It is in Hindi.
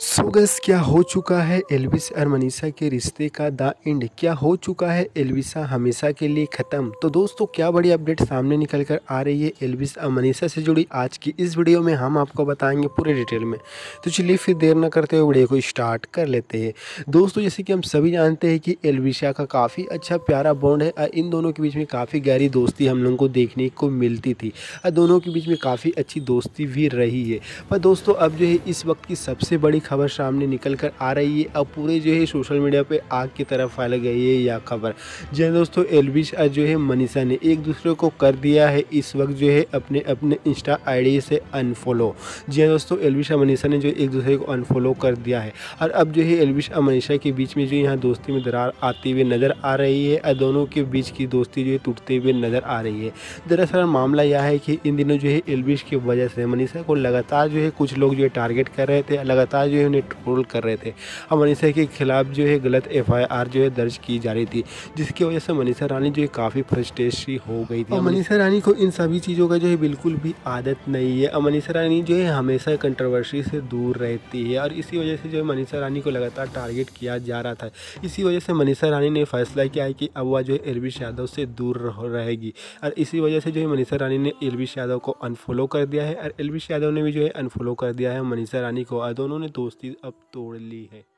सो गैस क्या हो चुका है एलविस और मनीषा के रिश्ते का द एंड। क्या हो चुका है एलविसा हमेशा के लिए ख़त्म? तो दोस्तों, क्या बड़ी अपडेट सामने निकल कर आ रही है एलविस और मनीषा से जुड़ी आज की इस वीडियो में हम आपको बताएँगे पूरे डिटेल में। तो चलिए फिर देर ना करते हुए वीडियो को स्टार्ट कर लेते हैं। दोस्तों, जैसे कि हम सभी जानते हैं कि एलविशा का काफ़ी अच्छा प्यारा बॉन्ड है और इन दोनों के बीच में काफ़ी गहरी दोस्ती हम लोगों को देखने को मिलती थी और दोनों के बीच में काफ़ी अच्छी दोस्ती भी रही है। पर दोस्तों, अब जो है इस वक्त की सबसे बड़ी खबर सामने निकल कर आ रही है। अब पूरे जो है सोशल मीडिया पे आग की तरफ़ फैल गई है यह खबर। जी दोस्तों, एलविश और जो है मनीषा ने एक दूसरे को कर दिया है। इस वक्त जो है अपने अपने इंस्टा आईडी से अनफॉलो जी दोस्तों, एलविश और मनीषा ने जो एक दूसरे को अनफॉलो कर दिया है। और अब जो है एलविश और मनीषा के बीच में जो यहाँ दोस्ती में दरार आती हुई नज़र आ रही है और दोनों के बीच की दोस्ती जो है टूटते हुए नज़र आ रही है। दरअसल मामला यह है कि इन दिनों जो है एलविश की वजह से मनीषा को लगातार जो है कुछ लोग जो है टारगेट कर रहे थे, लगातार जो है उन्हें ट्रोल कर रहे थे अब मनीषा के खिलाफ जो है गलत एफआईआर जो है दर्ज की जा रही थी जिसकी वजह से मनीषा रानी जो है काफ़ी फ्रस्ट्रेशन हो गई थी और मनीषा रानी को इन सभी चीज़ों का जो है बिल्कुल भी आदत नहीं है और मनीषा रानी जो है हमेशा कंट्रोवर्सी से दूर रहती है और इसी वजह से जो है मनीषा रानी को लगातार टारगेट किया जा रहा था इसी वजह से मनीषा रानी ने फैसला किया है कि अब वह जो है एलविश यादव से दूर रहेगी और इसी वजह से जो है मनीषा रानी ने एलविश यादव को अनफॉलो कर दिया है और एलविश यादव ने भी जो है अनफॉलो कर दिया है मनीषा रानी को और दोनों ने दोस्ती अब तोड़ ली है।